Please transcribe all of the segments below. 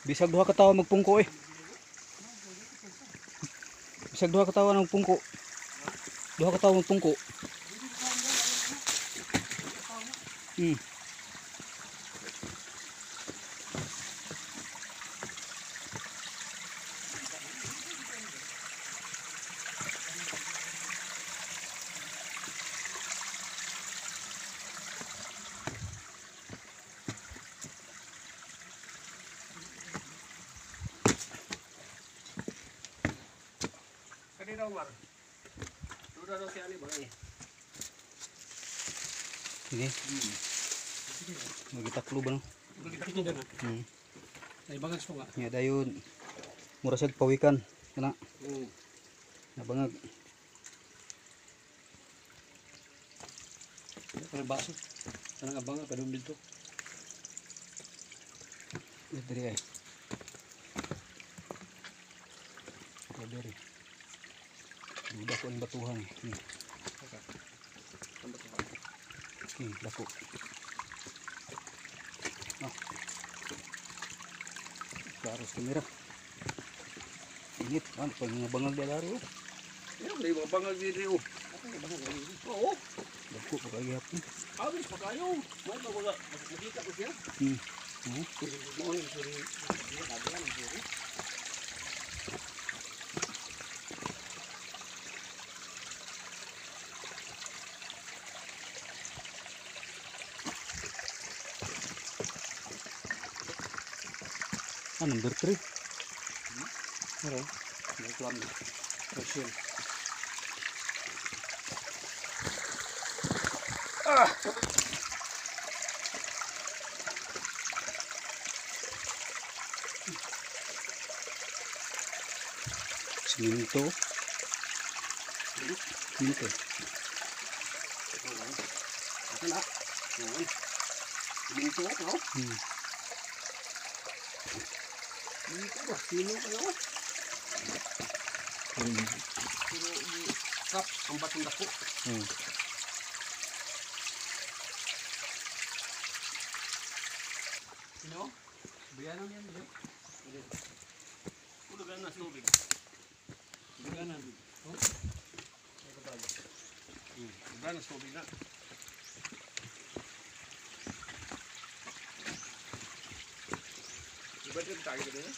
Bisag duha ka tawo magpungko eh. Bisag duha ka tawo magpungko. Duha ka tawo magpungko. Hmm. Kanina Umar. Duda daw si Ali ba eh. Sige. Magitaklo ba no? Kita na. Hmm. Ay bangas ko nga. Nya dayon. Mura sad pawikan. Kana Hmm. nabangag. Pero baso. Tanang abang pa dum dito. Ito diri ay. Ito diri. Duda ko ang batuhan. Hmm. Hmm, dako. Ah. Klaro sa kamera. Init, ano pa mga bangal di laro. Ya, may mga bangal dito. oh. Oo. Dako pa kaya hapon. Abis pa kayo. Mo ba wala makikita ko siya. Hmm. Oh. Mo ni suri. Dia ada kan Ah, number 3. Pero, may klam na. Question. Siminto. Siminto. Ito na. Yan. Minto ko. Hmm. Minto ba? Sino kayo? Hmm. Pero kap ang batong dako. Hmm. Sino? Bayanan yan. Bayan. Ulugan na sa tubig. Ulugan na. Oh? Hmm. Ulugan na sa tubig na. Iba din tayo din eh.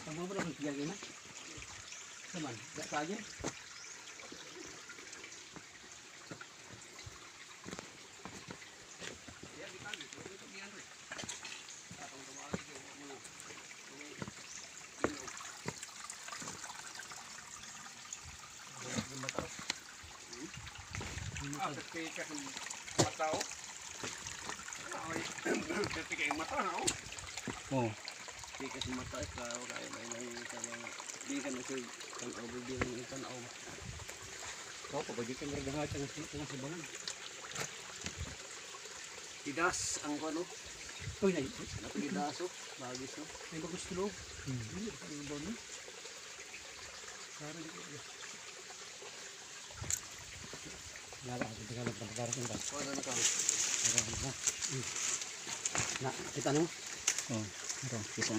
Tama ba naman kaya gina? Ah, tapi kasi mata oh. Ay, tapi kay mata oh. Oh. Di kasi mata ka kaya may may ka mga di ka na sig kang overview ng ikan aw. Ko pa bagay ka nga nga sa sa bangan. Tidas ang ano? Uy, nay. Napidaso, bagis no. Ay bagus tulo. Hmm. Hindi ka yung bono. Sarang Nala, hindi ka nagpapagarat ng bas. Wala na ka. Na, na, kita no? Oh. Kita oh. Siya.